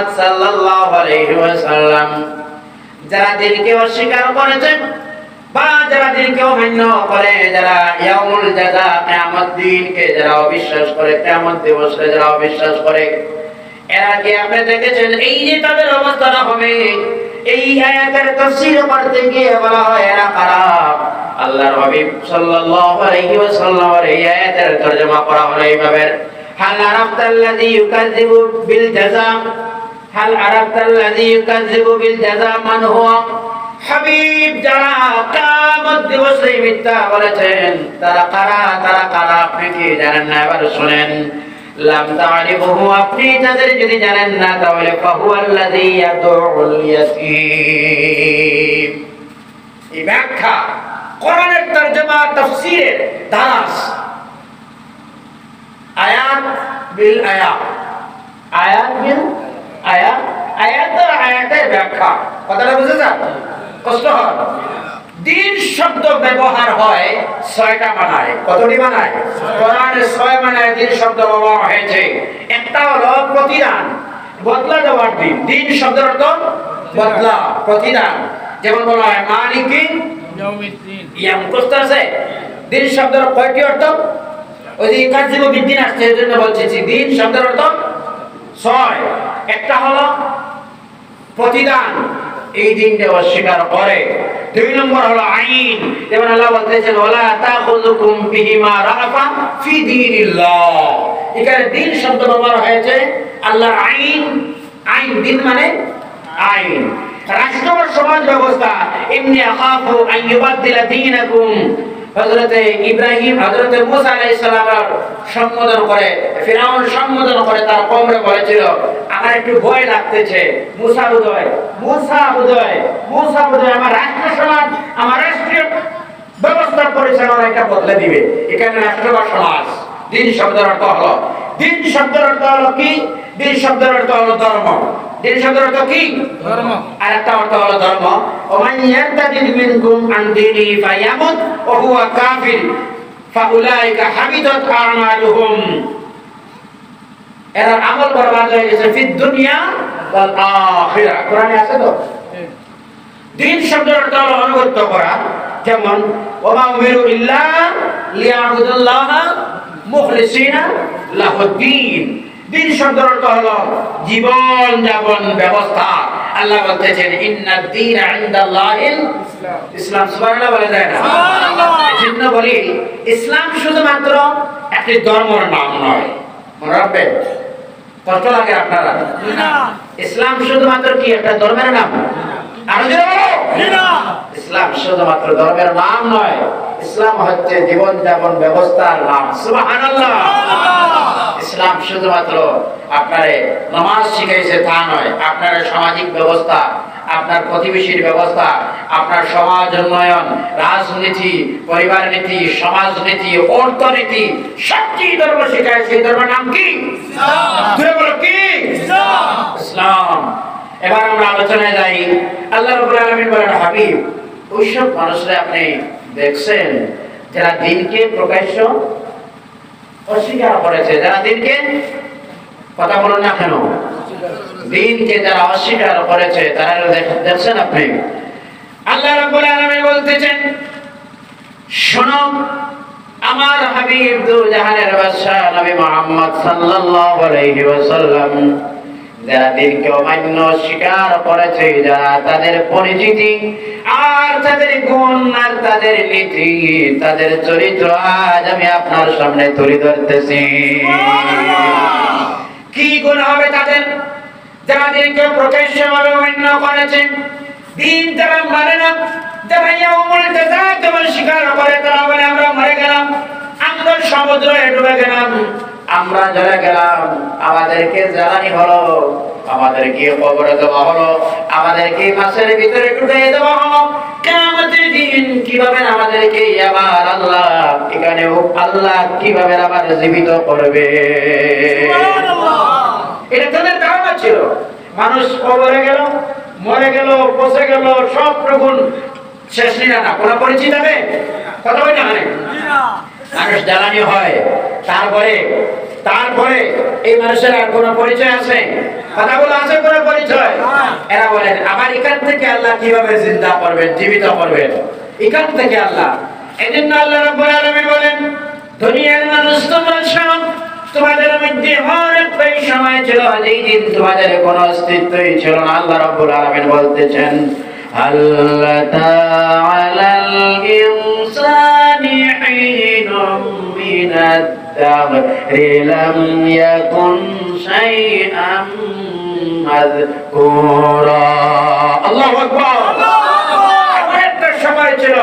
মুহাম্মদ সাল্লাল্লাহু আলাইহি ওয়াসাল্লাম। যারা দিনকে অস্বীকার করেছেন বা যারা দিনকে অমান্য করে, যারা ইয়াউমুল জাযা কিয়ামত দিনকে যারা অবিশ্বাস করে, কিয়ামত দিবসকে যারা অবিশ্বাস করে, এরা কি আপনি দেখেছেন? এই যে তাদের অবস্থাটা হবে, এই আয়াতের তাফসীর করতে গিয়ে বলা হয়, এরা খারাপ। আল্লাহর হাবিব সাল্লাল্লাহু আলাইহি ওয়াসাল্লাম এই আয়াতের তরজমা করা হলো এইভাবে। হাল আরাফতাল্লাযী ইউকাযযিবু বিল জাযা হাল আরাফতাল্লাযী ইউকাযযিবু বিল জাযা মান হুয়া হাবিব যারা কিয়ামত দিবসে মিথ্যা বলেছেন। তারা কারা? তারা কারা? আপনি কি জানেন না? এবার শুনেন। লাম তারিফুহু, আপনি তাদের যদি জানেন না, তাহলে ফাহুয়াল্লাযী ইয়াদউল ইয়াতীম এই ব্যাখ্যা কোরআনের তরজমা, তাফসীরের দারাস আয়াত বিল আয়াত। আয়াত বিল আয়াত আয়াত আর আয়াতের ব্যাখ্যা। কথাটা বুঝেছেন কষ্ট হয়। দিন শব্দ ব্যবহার হয় ছয়টা মানায়। কতটি মানায়? কোরআনে ছয় মানায় দিন শব্দ ব্যবহার হয়েছে। একটা হলো প্রতিদান বদলা দেওয়ার দিন। দিন শব্দের অর্থ বদলা প্রতিদান। যেমন বলা হয় মালিকি ইয়াম কষ্ট আছে। দিন শব্দের কয়টি অর্থ? ওই যে কাজীব বিদ্দিন আসছে এই জন্য বলছি দিন শব্দের অর্থ ছয়। একটা হলো প্রতিদান। এই দিনটা অস্বীকার করে। দুই নম্বর হলো আইন। যেমন আল্লাহ বলতেছেন, ওয়ালা তাখুযুকুম বিহিমা রাফা ফি দীনিল্লাহ। এখানে দিন শব্দ ব্যবহার হয়েছে আল্লাহর আইন। আইন, দিন মানে আইন। রাষ্ট্র, সমাজ ব্যবস্থা। এমনি আখাফু আন ইউবাদদিলা দীনাকুম। হযরতে ইব্রাহিম সম্বোধন করে, ফিরাউন সম্বোধন করে, তার কমরে বলেছিল, আমার একটু ভয় লাগতেছে আমার রাষ্ট্র সমাজ আমার রাষ্ট্রীয় ব্যবস্থা পরিচালনা এটা বদলে দিবে। এখানে রাষ্ট্র বা সমাজ দিন শব্দের অর্থ হলো দিন শব্দের অর্থ হলো কি? দিন শব্দের অর্থ হলো ধর্ম। দিন শব্দের অর্থ কি? ধর্ম। আর একটা অর্থ হলো ধর্ম। ওমান ইয়ারতাদিদ মিনকুম আন দীনি ফায়ামুত ওয়া হুয়া কাফির। ফাউলাইকা হাবিতাত আমালুহুম। এরা আমল বরবাদ হয়ে গেছে ফিদ দুনিয়া ওয়াল আখিরা। কোরআনে আছে তো? দিন শব্দের অর্থ হলো অনুগত্য করা। যেমন ওমা উমিরু ইল্লা লিয়াবুদুল্লাহ মুখলিসিনা লাহুদ্দিন। দিন শব্দের অর্থ হলো জীবন যাপন ব্যবস্থা। আল্লাহ বলতেছেন ইন্না দ্বীন ইনদাল্লাহিল ইসলাম। সুবহানাল্লাহ বলে যায় না। এজন্য বলি ইসলাম শুধুমাত্র একটি ধর্মের নাম নয়। মনে রাখবেন? কষ্ট লাগে আপনারা? ইসলাম শুধুমাত্র কি একটা ধর্মের নাম? আরও জোরে বলো। ইসলাম শুধুমাত্র ধর্মের নাম নয়। ইসলাম হচ্ছে জীবন যাপন ব্যবস্থার নাম। সুবহানাল্লাহ। ইসলাম শুধুমাত্র আপনারে নামাজ শিখাইছে তা নয় আপনার সামাজিক ব্যবস্থা আপনার প্রতিবেশীর ব্যবস্থা আপনার সমাজ উন্নয়ন রাজনীতি পরিবার নীতি সমাজনীতি অর্থনীতি সবচেয়ে ধর্ম শেখায় সেই ধর্মের নাম কি? ইসলাম। এবার আমরা আলোচনায় যাই। আল্লাহ রাব্বুল আলামিন বলেন হাবিব ওইসব মানুষরা আপনি দেখছেন, যারা দিনকে প্রকাশ্য অস্বীকার করেছে, যারা দিনকে কথা বলুন না কেন? দিনকে যারা অস্বীকার করেছে, তারা দেখছেন আপনি? আল্লাহ রাব্বুল আলামিন বলতেছেন, শোনো, আমার হাবিব দু জাহানের বাদশাহ নবী মুহাম্মদ সাল্লাল্লাহু আলাইহি ওয়াসাল্লাম যারা দিনকে অমান্য স্বীকার করেছে, যারা তাদের পরিচিতি আর তাদের গুণ আর তাদের নীতি, তাদের চরিত্র আজ আমি আপনার সামনে তুলে ধরতেছি। কি গুণ হবে তাদের? যারা দিনকে প্রকাশ্যভাবে অমান্য করেছে, দিন যারা মানে না, যারা ইয়াউমুল জাযা স্বীকার করে, তারা বলে, আমরা মরে গেলাম, আমরা সমুদ্রে ডুবে গেলাম। আমরা যারা গেলাম আমাদেরকে জ্বালানি হলো আমাদেরকে কবরে দেওয়া হলো আমাদেরকে মাছের ভিতরে ঢুকিয়ে দেওয়া হলো। দিন কীভাবে আমাদেরকে আবার আল্লাহ কীভাবে আবার জীবিত করবে? এটা তাদের ধারণা ছিল। মানুষ কবরে গেল মরে গেল পচে গেল সব রকম শেষ কোনো পরিচিত হবে কথা বলি না। মানুষ জ্বালানি হয়। তারপরে তারপরে এই মানুষের আর কোনো পরিচয় আছে? কথাগুলো আছে কোনো পরিচয়? এরা বলেন আবার এখান থেকে আল্লাহ কীভাবে করবেন, জীবিত করবেন? এখান থেকে আল্লাহ। এই জন্য আল্লাহ রাব্বুল আলামিন বলেন, দুনিয়ার মানুষ তোমরা সব তোমাদের মধ্যে সময় ছিল যেই দিন তোমাদের কোনো অস্তিত্বই ছিল না। আল্লাহ রাব্বুল আলামিন বলতেছেন ইনসানি হিনুম মিনাদ দাহরি লাম ইয়াকুন শাইআম মাযকুরা আল্লাহু আকবার। এমন একটা সময় ছিল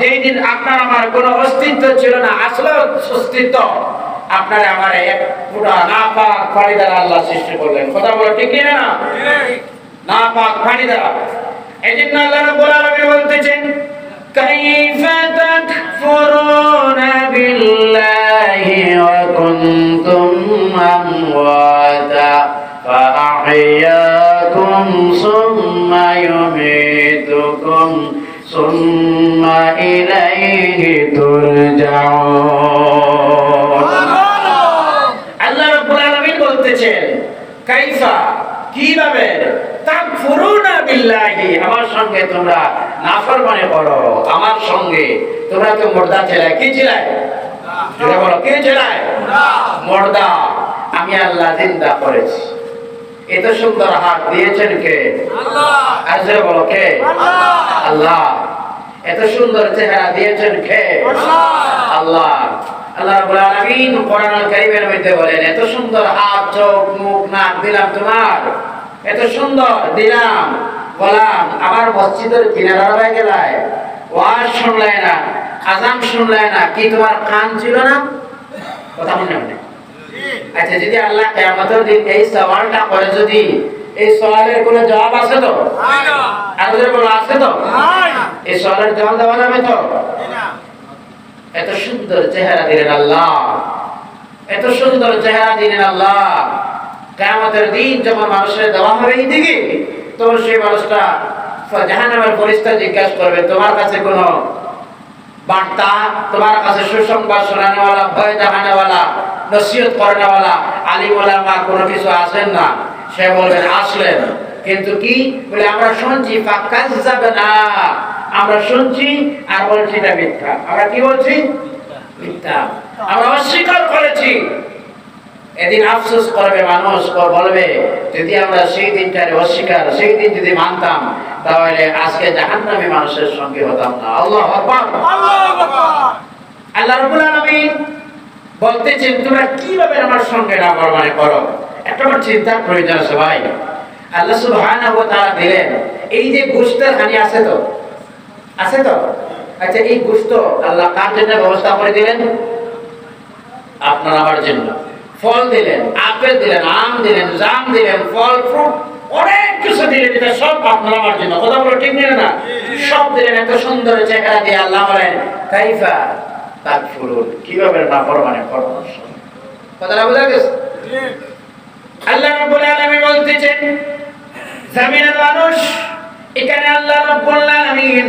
যেই দিন আপনার আমার কোনো অস্তিত্ব ছিল না আসলে অস্তিত্ব। আপনারা আমার এক পুরা না পাক পানি দ্বারা আল্লাহ সৃষ্টি করলেন। কথা বলো ঠিক না না পাক পানি দ্বারা এই জন্য আল্লাহ রাব্বুল আলামিন বলতেছেন كيف تكفرون بالله وكنتم أمواتا فأحياكم ثم يميتكم ثم إليه ترجعون আল্লাহ রাব্বুল আলামিন বলতেছেন কাইফা কিভাবে তাকফুরুনা বিল্লাহি আমার সঙ্গে তোমরা নাফরমানি করো আমার সঙ্গে। তোমরা তো মুর্দা ছেলে কি জোরে বলো কে ছেলে? মুর্দা। আমি আল্লাহ জিন্দা করেছি। এত সুন্দর হাত দিয়েছেন কে? আর জোরে বলো কে? আল্লাহ। এত সুন্দর চেহারা দিয়েছেন কে? আল্লাহ। আল্লাহ। রাব্বুল আলামিন কোরআনুল কারীমের মধ্যে বলেন এত সুন্দর হাত চোখ মুখ নাক দিলাম তোমার। এত সুন্দর দিলাম। বললাম আমার মসজিদের কিনারা গেলায় ওয়াজ শুনলে না আজান শুনলে না, কি তোমার কান ছিল না? কথা মনে মনে আচ্ছা যদি আল্লাহ কিয়ামতের দিন এই সওয়ালটা করে, যদি এই সওয়ালের কোনো জবাব আছে তো? আর কোনো আছে তো? এই সওয়ালের জবাব দেওয়া যাবে তো? এত সুন্দর চেহারা দিলেন আল্লাহ। এত সুন্দর চেহারা দিলেন আল্লাহ। কেয়ামতের দিন যখন মানুষের দেওয়া হবে এই দিকে তখন সেই মানুষটা জাহান্নামের পরিস্থিতি জিজ্ঞাসা করবে, তোমার কাছে কোনো বার্তা? তোমার কাছে সুসংবাদ শোনানোওয়ালা, ভয় দেখানোওয়ালা, নসিহত করানোওয়ালা আলিমওয়ালা মা কোনো কিছু আসেন না? সে বলবেন আসলেন। কিন্তু কি? বলে, আমরা শুনছি কাজ যাবে না আমরা শুনছি আর বলছি এটা মিথ্যা। আমরা কি বলছি? মিথ্যা। আমরা অস্বীকার করেছি। এদিন আফসোস করবে মানুষ বলবে যদি আমরা সেই দিনটার অস্বীকার সেই দিন যদি মানতাম তাহলে আজকে জাহান জাহান্নামী মানুষের সঙ্গে হতাম না। আল্লাহ আল্লাহ রাব্বুল আলামিন বলতেছেন তোমরা কীভাবে আমার সঙ্গে নাফরমানি করো? একটা আমার চিন্তার প্রয়োজন আছে ভাই। আল্লাহ সুবহানাহু ওয়া তাআলা দিলেন এই যে গোশতের হানি আছে তো? আছে তো? আচ্ছা এই গোশত আল্লাহ কার জন্য ব্যবস্থা করে দিলেন? আপনার আমার জন্য। ফল দিলেন, আপেল দিলেন, আম দিলেন, জাম দিলেন, ফল, ফ্রুট, অনেক কিছু দিলেন, এটা সব আপনার আমার জন্য। কথা বলো ঠিক নিলেন না? সব দিলেন, এত সুন্দর চেহারা দিয়ে আল্লাহ বলেন, কাইফা তাক ফুরুন কীভাবে না ফরমানে ফরমান কথাটা বোঝা গেছে? আল্লাহ রাব্বুল আলামিন বলতেছেন, জমিনের মানুষ, এখানে আল্লাহ রাব্বুল আলামিন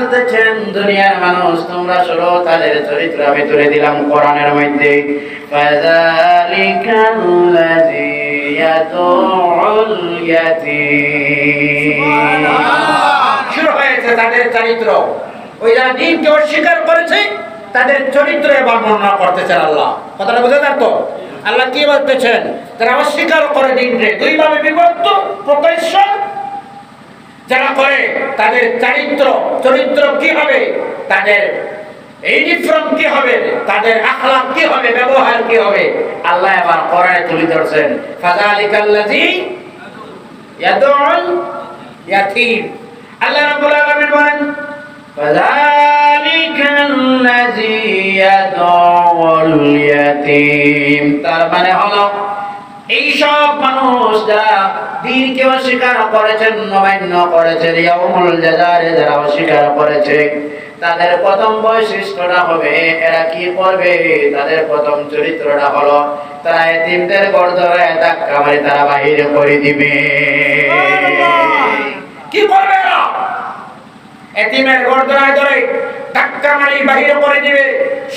বলতেছেন দুনিয়ার মানুষ, তোমরা শুনো তাদের চরিত্র আমি তুলে দিলাম কোরআনের মধ্যে। তাদের চরিত্র। ওই যারা দিনকে অস্বীকার করেছে, তাদের চরিত্র বর্ণনা করতেছেন আল্লাহ। কথাটা বুঝে তো আল্লাহ কি বলতেছেন? তারা অস্বীকার করে দিনকে দুইভাবে বিভক্ত প্রকাশ্য যারা করে তাদের চারিত্র, চরিত্র কি হবে? তাদের ইউনিফর্ম কি হবে? তাদের আখলাক কি হবে? ব্যবহার কি হবে? আল্লাহ এবার তুলে ধরছেন, ফাযালিকাল্লাযী ইয়াদউল ইয়াতীম। আল্লাহ রাব্বুল আলামিন বলেন ইয়াতীম। তার মানে হলো এইসব মানুষ যারা দিনকে অস্বীকার করেছেন নবান্য করেছেন জাজারে যারা অস্বীকার করেছে তাদের প্রথম বৈশিষ্ট্যটা হবে এরা কি করবে? তাদের প্রথম চরিত্রটা হলো তারা এতিমদের গর্দরে ধাক্কা মারি তারা বাহিরে করে দিবে। কি করবে এরা? এতিমের গর্দনায় ধরে ধাক্কা মারি বাহিরে করে দিবে।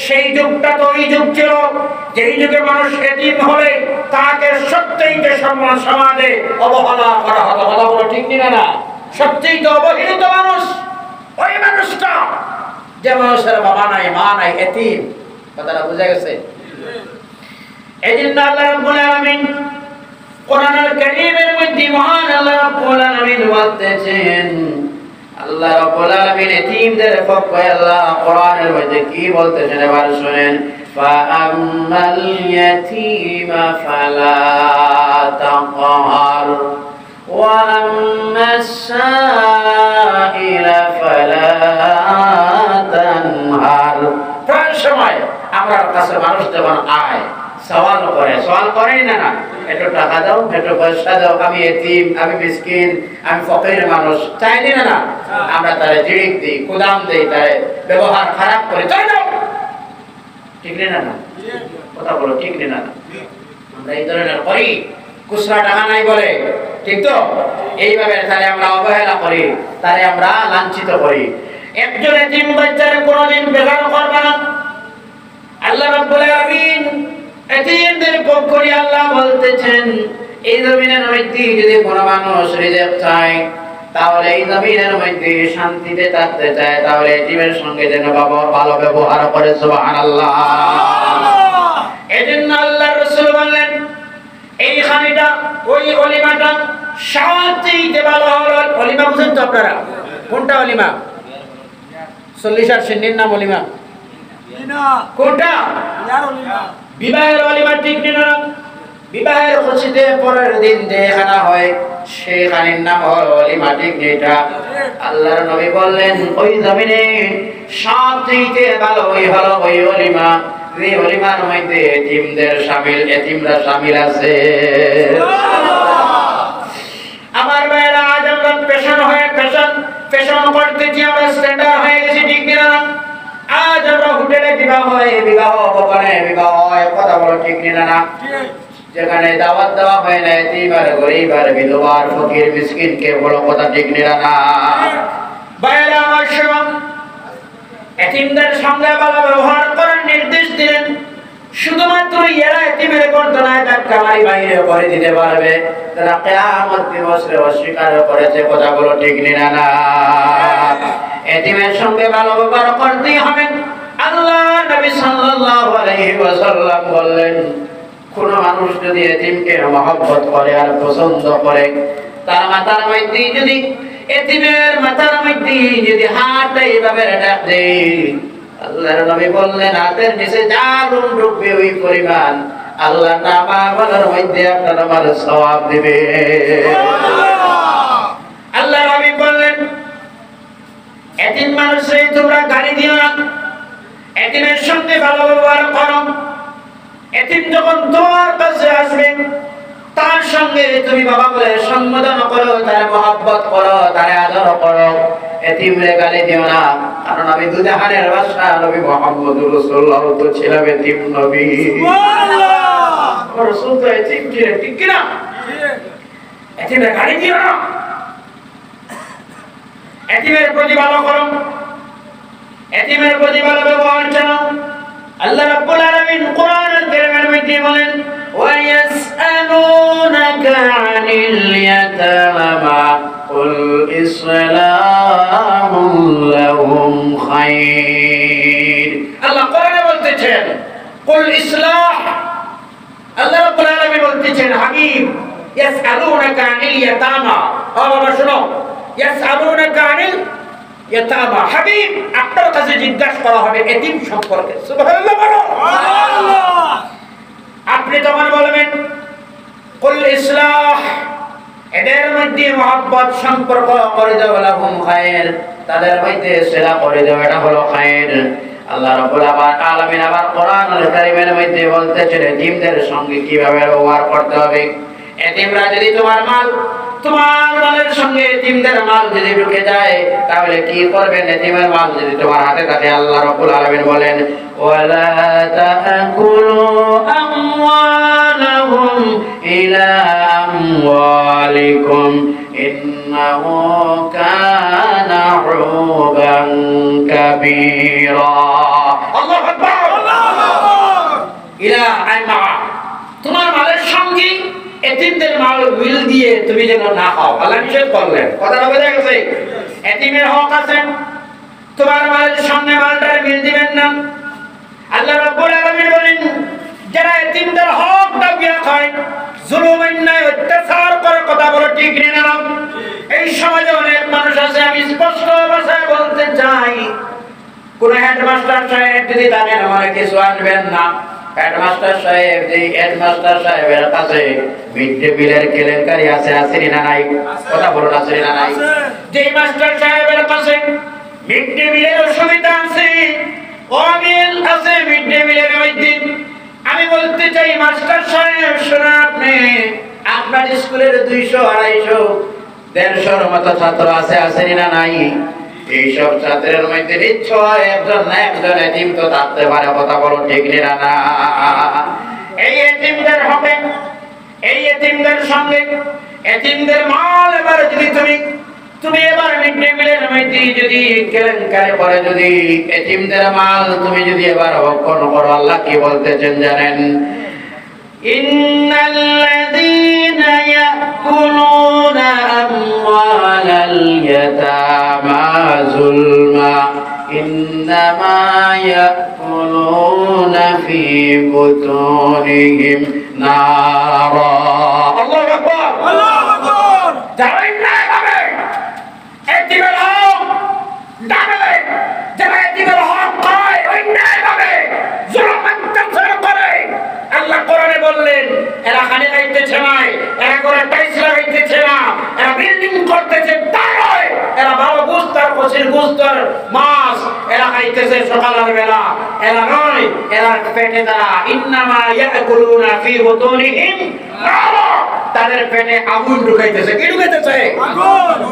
সেই যুগটা তো ওই যুগ ছিল, যেই যুগে মানুষ এতিম হলে তাকে সত্যিই যে সম্মান সমাজে অবহেলা করা হতো। কথা বলো ঠিক না না? সত্যিই তো অবহেলিত মানুষ। ওই মানুষটা যে মানুষের বাবা নাই, মা নাই, এতিম। কথাটা বুঝা গেছে? এই জন্য আল্লাহ রাব্বুল আলামিন কোরআনুল কারীমের মধ্যে মহান আল্লাহ রাব্বুল আলামিন বলতেছেন আল্লাহ রাব্বুল আলামিন এতিমদের পক্ষে আল্লাহ কোরআনের মধ্যে কি বলতেছেন এবার শুনেন فأما اليتيم فلا تقهر وأما السائل فلا تنهر প্রায় সময় আমরা কাছে মানুষ যখন আয় সওয়াল করে। সওয়াল করেই না না। একটু টাকা দাও, একটু পয়সা দাও। আমি এতিম, আমি মিসকিন, আমি ফকির মানুষ। চাইনি না না, আমরা তারে জিড়িক দিই, কুদাম দিই, তারে ব্যবহার খারাপ করে। চলে যাও! ঠিক না না কথা বলো, ঠিক না না আমরা এই ধরনের করি। খুচরা টাকা নাই বলে। ঠিক তো? এইভাবে তাহলে আমরা অবহেলা করি, তাহলে আমরা লাঞ্ছিত করি। একজন এতিম বাচ্চারে কোনোদিন বেকার করবে না। আল্লাহ রাব্বুল আলামিন এতিমদের পক্ষ করে আল্লাহ বলতেছেন এই জমিনের মধ্যে যদি কোনো মানুষ রিজেক চায় তাহলে এই জমিনের মধ্যে শান্তিতে থাকতে চায় তাহলে এতিমের সঙ্গে যেন বাবা ভালো ব্যবহার করে সুবহানাল্লাহ। এজন্য আল্লাহ রাসূল বললেন এই খানিটা ওই অলিমাটা সবচেয়ে ভালো হলো। অলিমা বুঝেন তো আপনারা? কোনটা অলিমা? চল্লিশ আর সিন্নির নাম অলিমা। কোনটা? বিবাহের অলিমা ঠিক না। বিবাহের খুশিতে পরের দিন যে খানা হয় সেই খানির নাম হল অলিমা ঠিক যেটা আল্লাহর নবী বললেন, ওই জমিনে সবচেয়ে ভালো ওই হলো ওই অলিমা যে অলিমার মধ্যে এতিমদের শামিল এতিমরা শামিল আছে। আমার ভাইয়েরা, আজ আমরা পেশন হয়ে পেশন পেশন করতেছি, আমরা স্ট্যান্ডার্ড হয়ে গেছি, ঠিক না আজ আমরা হোটেলে বিবাহ হয়, বিবাহ ভবনে বিবাহ হয়, কথা বলো ঠিক না না? যেখানে দাওয়াত দেওয়া হয় না এতিবার আর গরিব আর বিধবার, ফকির মিসকিন কে বলো কথা ঠিক না না? বাইরে আমার সেবা এতিমদের সঙ্গে ভালো ব্যবহার শুধুমাত্র এরা এতিমের গর্দনায় ধাক্কা মারি বাইরে করে দিতে পারবে। তারা কেয়ামত দিবসে অস্বীকার করেছে, কথাগুলো ঠিক না না এতিমের সঙ্গে ভালো ব্যবহার করতেই হবে। আল্লাহ নবী সাল্লাল্লাহু আলাইহি ওয়াসাল্লাম বললেন, কোন মানুষ যদি এতিমকে মহব্বত করে আর পছন্দ করে, তার মাথার মধ্যে যদি এতিমের মাথার মধ্যে যদি হাতটা এইভাবে ডাক দেয়। আল্লাহর নবী বললেন হাতের নিচে রুম ঢুকবে ওই পরিমাণ আল্লাহ নামা বলার মধ্যে আপনার আমার সওয়াব দিবে। আল্লাহ নবী বললেন এতিম মানুষে তোমরা গালি দিও না। এতিমের সঙ্গে ভালো ব্যবহার করো। এতিম যখন তোমার কাছে আসবে তার সঙ্গে তুমি বাবা বলে সম্বোধন করো, তার মহব্বত করো, তার আদর করো। এতিম রে গালি দিও না, কারণ আমি দুজাহানের নবী মোহাম্মদ তো ছিলাম এতিম নবী। তো এতিম ঠিক কি না এতিম গালি দিও না। এতিমের প্রতি ভালো করো। এতিমের প্রতি ভালো ব্যবহার জানাও আল্লাহ রাব্বুল আলামিন কোরআনের কারীমের মধ্যে বলেন ويسألونك عن اليتامى قل إصلاح لهم خير আল্লাহ কোরআনে বলতেছেন কুল ইসলাহ আল্লাহ রাব্বুল আলামিন বলতেছেন হাবিব ইয়াসআলুনাকা আনিল ইয়াতামা ও বাবা শুনো ইয়াসআলুনাকা আনিল ইয়াতামা হাবিব আপনার কাছে জিজ্ঞাসা করা হবে এতিম সম্পর্কে সুবহানাল্লাহ বলো আপনি তখন বলবেন এদের মধ্যে মহব্বত, সম্পর্ক করে দেওয়া খায়ের। তাদের মধ্যে সেরা করে দেওয়া এটা হলো খায়ের। আল্লাহ রাব্বুল আলামিন আবার কোরআনুল কারীমের মধ্যে বলতেছেন এতিমদের সঙ্গে কীভাবে ব্যবহার করতে হবে? এতিমরা যদি তোমার মাল তোমার মালের সঙ্গে এতিমদের মাল যদি ঢুকে যায় তাহলে কি করবেন? এতিমের মাল যদি তোমার হাতে থাকে আল্লাহ রাব্বুল আলামিন বলেন ওয়ালা তাকুলু আমওয়ালাহুম ইলা আমওয়ালিকুম ইন্নাহু কানা হুবান কাবীরা। আল্লাহু আকবার! ইলা আইমা তোমার মালের সঙ্গে এতিমদের মাল মিল দিয়ে তুমি যেন না খাও। আল্লাহ নিষেধ করলেন কথাটা বোঝা গেছে। এতিমের হক আছে। তোমার মালের সামনে মালটার মিল দিবেন না। আল্লাহ রাব্বুল আলামিন বলেন, যারা এতিমদের হক দাবিয়া খায় জুলুম, অন্যায়, অত্যাচার করে কথা বলে ঠিক নেই না এই সমাজে অনেক মানুষ আছে, আমি স্পষ্ট ভাষায় বলতে চাই। কোন হেডমাস্টার সাহেব যদি জানেন, আমার কিছু আনবেন না। হেডমাস্টার সাহেব যে হেডমাস্টার সাহেবের কাছে মিড ডে মিলের কেলেঙ্কারি আছে আছে না নাই? কথা আছে না নাই? যে মাস্টার সাহেবের কাছে মিড ডে মিলের অসুবিধা আছে অমিল আছে মিড ডে মিলের মধ্যে। আমি বলতে চাই, মাস্টার সাহেব, শোনা আপনি, আপনার স্কুলের দুইশো আড়াইশো, দেড়শোর মতো ছাত্র আছে আছে না নাই? এইসব ছাত্রের মধ্যে নিশ্চয় একজন না থাকতে পারে, কথা বলো ঠিক না? এই হবে, এই সঙ্গে মাল তুমি এবার মিড ডে মিলের মধ্যে যদি মাল তুমি যদি এবার ভক্ষণ করো, আল্লাহ কি বলতেছেন জানেন? يأكلون في بطونهم نارا الله أكبر যারা অন্যায় ভাবে এতিমের হক ডাবে যারা এতিমের হক খায় অন্যায় ভাবে জুলুম অত্যাচার করে আল্লাহ কোরআনে বললেন এরা খালি খাইতেছে না এরা করে টাইস লাগাইতেছে না এরা বিল্ডিং করতেছে তা নয় এরা ভালো কচির গুস্তার মাছ, এরা খাইতেছে সকালের বেলা। এরা নয়, এরা পেটে তারা ইন্নামা ইয়াকুলুনা ফি বুতুনিহিম তাদের পেটে আগুন ঢুকাইতেছে। কি ঢুকাইতেছে?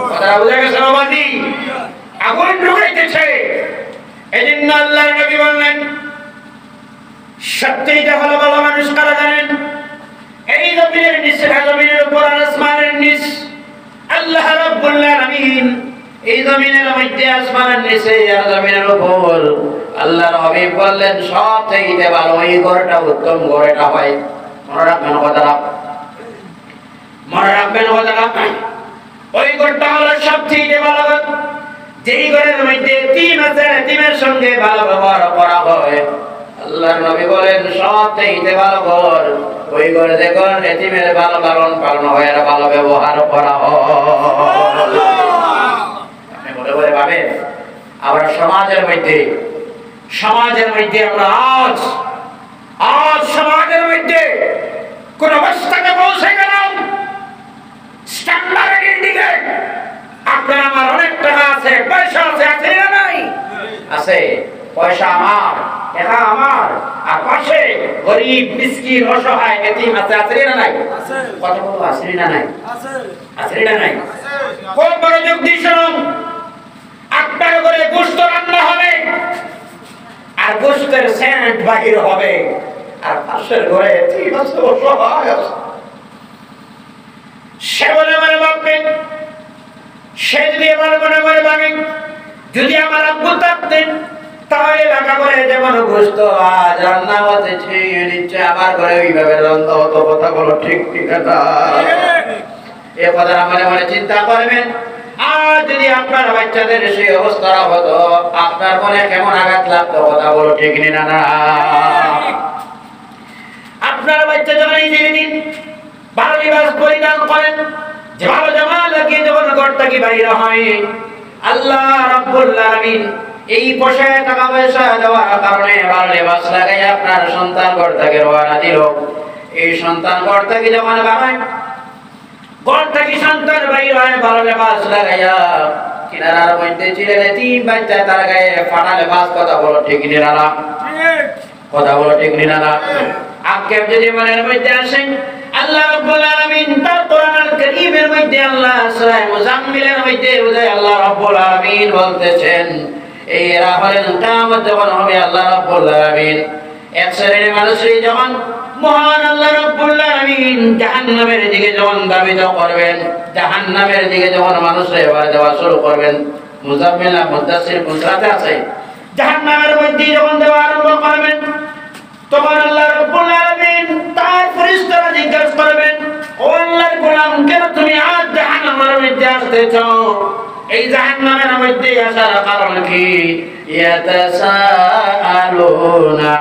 কথাটা বুঝা গেছে বাবাজি? আগুন ঢুকাইতেছে। আল্লাহ নবী বললেন সত্যিটা ভালো মানুষ কারা জানেন? এই জমিনের নিচে জমিনের উপর আসমানের নিচ। আল্লাহ রাব্বুল আলামিন এই জমিনের মধ্যে আসমানের নিচে, আর জমিনের উপর আল্লাহর হাবিব বললেন সব থেকে ভালো ওই ঘরটা উত্তম ঘর, এটা হয়। মনে রাখবেন কথাটা। মনে রাখবেন কথাটা। ওই ঘরটা হলো সব থেকে ভালো ঘর। যেই ঘরের মধ্যে তিন আছে, তিনের সঙ্গে ভালো ব্যবহার করা হয়। আল্লাহর নবী বলেন সব থেকে ভালো ঘর, ওই ঘরে দেখুন এতিমের ভালো লালন পালন হয়, আর ভালো ব্যবহার করা হয়। করে ভাবেন আমরা সমাজের মধ্যে সমাজের মধ্যে আমরা আজ আজ সমাজের মধ্যে কোন অবস্থাকে পৌঁছে গেলাম। আপনার আমার অনেক টাকা আছে পয়সা আছে আছে না নাই? আছে পয়সা আমার টাকা আমার। আর পাশে গরিব মিসকিন অসহায় এতিম আছে আছে না নাই? কথা বলব আছে না নাই? আছে। না নাই? কোন বড় যোগ দিয়েছিলাম আপনার ঘরে গোস্ত রান্না হবে। আর গোস্তের সেন্ট বাহির হবে। আর পাশের ঘরে এতিম আছে। সে বলে সে যদি আমার মনে ভাবে যদি আমার আব্বু থাকতেন তাহলে লেখা করে যেমন আজ রান্না হতে ছিঁড়ে আমার ঘরে ওইভাবে রান্না হতো কথা বলো ঠিক ঠিক আছে এ কথা মনে মনে চিন্তা করবেন আর যদি আপনার বাচ্চাদের আপনার মনে কেমন আঘাত লাগতো? কথা ঠিক আপনার বাচ্চা যখন এই দিন ভালো লিবাস পরিধান করেন যে ভালো জামা লাগিয়ে যখন ঘর থেকে বাইরে হয়? আল্লাহ রাব্বুল এই পয়সায় টাকা পয়সা দেওয়ার কারণে ভালো লিবাস লাগাই আপনার সন্তান ঘর থেকে রওনা দিল। এই সন্তান ঘর থেকে যখন বাড়ায় ঘর থেকে সন্তান বাইরে হয় ভালো লিবাস লাগাইয়া। কিনারার মধ্যে ছিলেন তিন বাচ্চা, তার গায়ে ফাটালে বাস কথা বলো ঠিক নিরালা কথা বলো ঠিক নিরালা আক্ষেপ যদি মনের মধ্যে আসেন, আল্লাহ রাব্বুল আলামিন মধ্যে আল্লাহ, সূরা মুজাম্মিলের মধ্যে বুঝায় আল্লাহ রাব্বুল আলামিন বলতেছেন, এই যখন হবে আল্লাহ রাব্বুল এক শ্রেণির মানুষই যখন মহান আল্লাহ রাব্বুল আলামিন জাহান্নামের দিকে যখন ধাবিত করবেন, জাহান্নামের দিকে যখন মানুষরা এবার দেওয়া শুরু করবেন, মুজাম্মিল মুদাসসির কুদরাতে আছে, জাহান্নামের মধ্যে যখন দেওয়া আরম্ভ করবেন, তখন আল্লাহ রাব্বুল আলামিন তার ফেরেশতারা জিজ্ঞাসা করবেন, ও আল্লাহর গোলাম, কেন তুমি আজ জাহান্নামের মধ্যে আসতেছ? এই জাহান্নামের মধ্যে আসার কারণ কি? ইয়াতাসাআলুনা